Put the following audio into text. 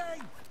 Reloading!